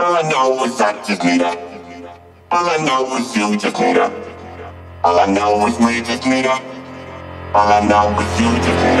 All I know is I just need her. All I know is you just need her. All I know is we just need her. All I know is you just need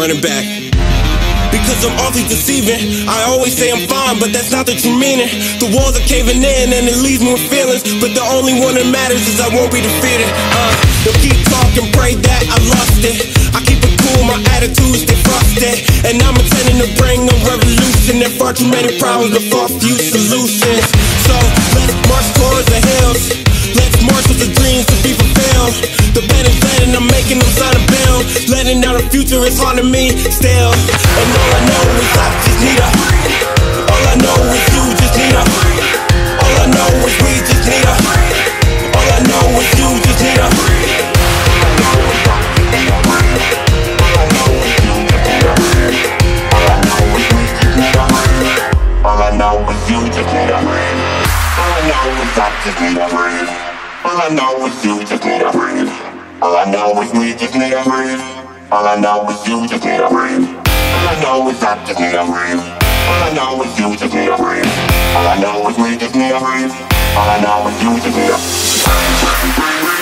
Running back. Because I'm awfully deceiving. I always say I'm fine, but that's not the true meaning. The walls are caving in and it leaves me with feelings. But the only one that matters is I won't be defeated. Uh, they'll keep talking, pray that I lost it. I keep it cool, my attitude stay frosted. And I'm intending to bring a revolution. There far too many problems, but far few solutions. So let's march Out the future is haunting me still. And all I know is I just need her. All I know is you just need her. All I know is we just need her. All I know is you just need her. All I know is you just need a breathe. All I know is just need a. All I know is you just need a. All I know is we just need a breathe. All I know is you just need a breathe. All I know is I just need a breathe. All I know is you just need a breathe. All I know is we just need a breathe. All I know is you just need a breathe.